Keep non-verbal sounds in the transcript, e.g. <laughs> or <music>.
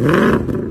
Grrrr! <laughs>